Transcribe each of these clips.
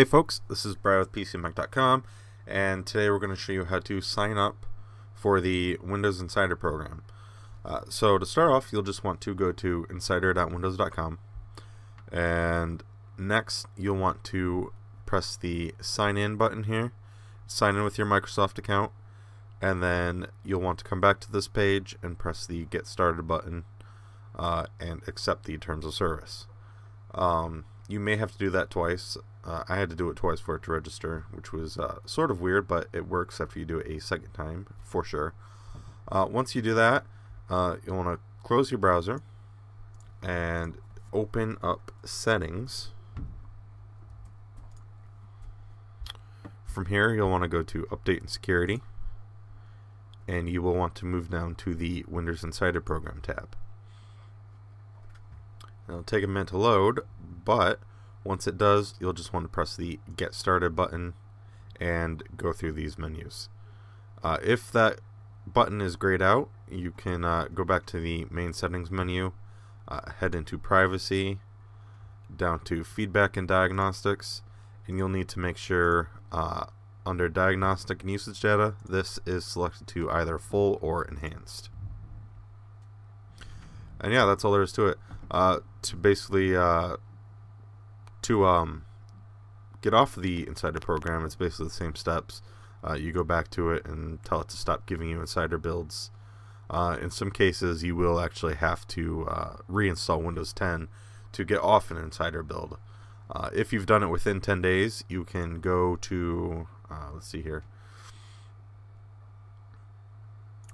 Hey folks, this is Brad with PCMech.com and today we're going to show you how to sign up for the Windows Insider program. Uh, so to start off, you'll just want to go to insider.windows.com and next you'll want to press the sign in button here, sign in with your Microsoft account, and then you'll want to come back to this page and press the get started button uh, and accept the terms of service. Um, you may have to do that twice. Uh, I had to do it twice for it to register, which was uh, sort of weird, but it works after you do it a second time for sure. Uh, once you do that, uh, you'll want to close your browser and open up settings. From here, you'll want to go to Update and Security, and you will want to move down to the Windows Insider Program tab. It'll take a minute to load, but once it does, you'll just want to press the Get Started button and go through these menus. Uh, if that button is grayed out, you can uh, go back to the main settings menu, uh, head into Privacy, down to Feedback and Diagnostics, and you'll need to make sure uh, under Diagnostic and Usage Data, this is selected to either Full or Enhanced. And yeah, that's all there is to it uh, to basically uh, to um, get off the insider program. It's basically the same steps. Uh, you go back to it and tell it to stop giving you insider builds. Uh, in some cases, you will actually have to uh, reinstall Windows 10 to get off an insider build. Uh, if you've done it within 10 days, you can go to, let's see here,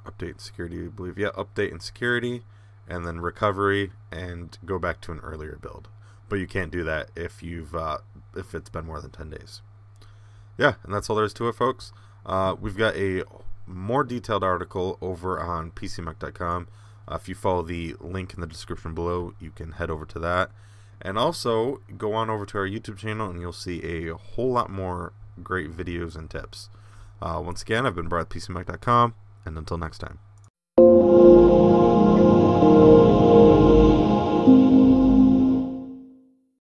update and security, I believe. Yeah, update and security and then recovery and go back to an earlier build. But you can't do that if you've uh, if it's been more than 10 days. Yeah, and that's all there is to it, folks. Uh, we've got a more detailed article over on PCMech.com. Uh, if you follow the link in the description below, you can head over to that. And also, go on over to our YouTube channel and you'll see a whole lot more great videos and tips. Uh, once again, I've been Brad PCMech.com, and until next time.